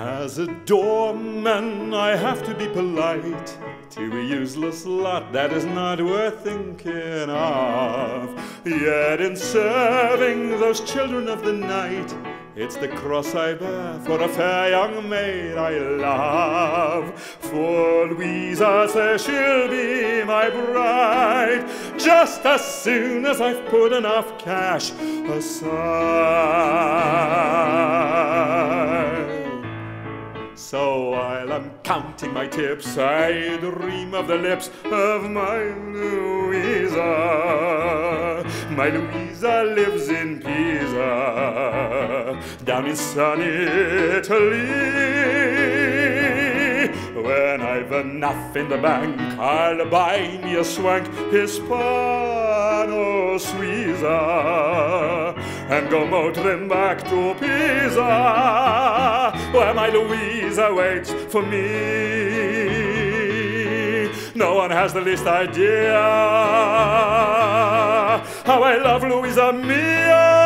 As a doorman, I have to be polite to a useless lot that is not worth thinking of. Yet, in serving those children of the night, it's the cross I bear for a fair young maid I love. For Louisa says she'll be my bride just as soon as I've put enough cash aside. So while I'm counting my tips, I dream of the lips of my Louisa. My Louisa lives in Pisa, down in sunny Italy. When I've enough in the bank, I'll buy me a swank Hispano Suiza and go motoring back to Pisa, where my Louisa waits for me. No one has the least idea how I love Louisa Mia.